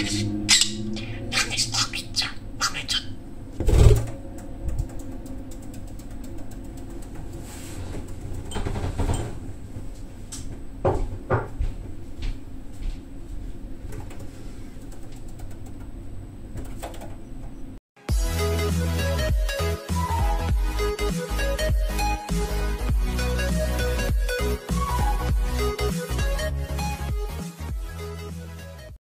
Yes.